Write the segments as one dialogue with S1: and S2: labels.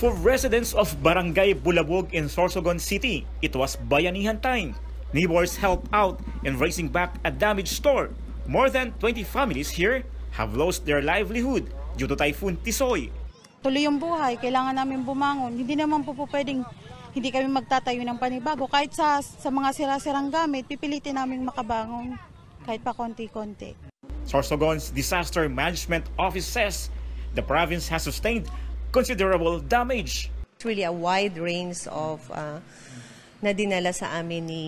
S1: For residents of Barangay Bulabog in Sorsogon City, it was bayanihan time. Neighbors helped out in raising back a damaged store. More than 20 families here have lost their livelihood due to Typhoon Tisoy.
S2: tuloy yung buhay, kailangan namin bumangon. Hindi naman po, po pwedeng hindi kami magtatayo ng panibago. Kahit sa, sa mga sira-sirang gamit, pipilitin namin makabangon kahit pa konti-konti.
S1: Sorsogon's Disaster Management Office says the province has sustained considerable damage.
S3: It's really a wide range of uh, na dinala sa amin ni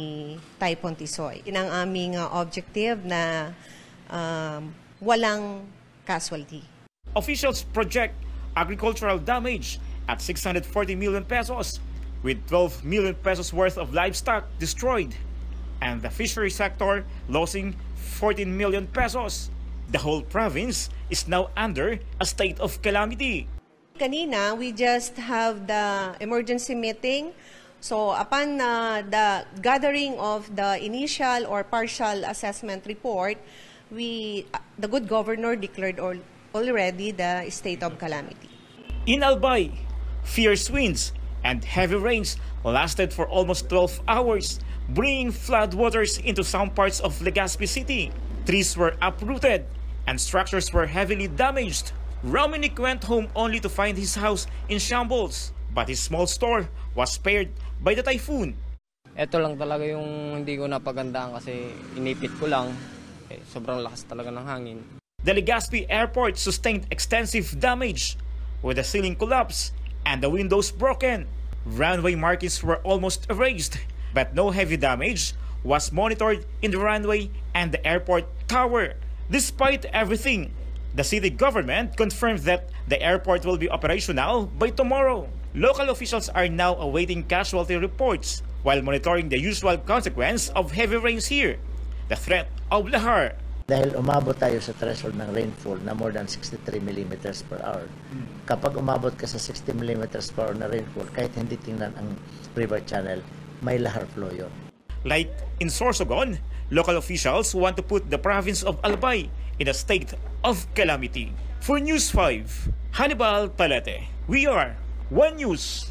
S3: Typhoon Tisoy. Yun ang aming uh, objective na um, walang casualty.
S1: Officials project agricultural damage at 640 million pesos, with 12 million pesos worth of livestock destroyed, and the fishery sector losing 14 million pesos. The whole province is now under a state of calamity.
S3: Kanina, we just have the emergency meeting. So upon uh, the gathering of the initial or partial assessment report, we the good governor declared al- already the state of calamity.
S1: In Albay, fierce winds and heavy rains lasted for almost 12 hours, bringing floodwaters into some parts of Legazpi City. Trees were uprooted and structures were heavily damaged. Romanic went home only to find his house in shambles, but his small store was spared by the typhoon.
S4: Ito lang talaga yung hindi ko napagandaan kasi inipit ko lang. Eh, sobrang lakas talaga ng hangin.
S1: The Legazpi Airport sustained extensive damage, with the ceiling collapse and the windows broken. Runway markings were almost erased, but no heavy damage was monitored in the runway and the airport tower. Despite everything, the city government confirmed that the airport will be operational by tomorrow. Local officials are now awaiting casualty reports while monitoring the usual consequence of heavy rains here, the threat of lahar.
S5: dahil umabot tayo sa threshold ng rainfall na more than 63 millimeters per hour. Kapag umabot ka sa 60 millimeters per hour na rainfall, kahit hindi tingnan ang river channel, may lahar flow yun.
S1: Like in Sorsogon, local officials want to put the province of Albay in a state of calamity. For News 5, Hannibal Palete. We are One News.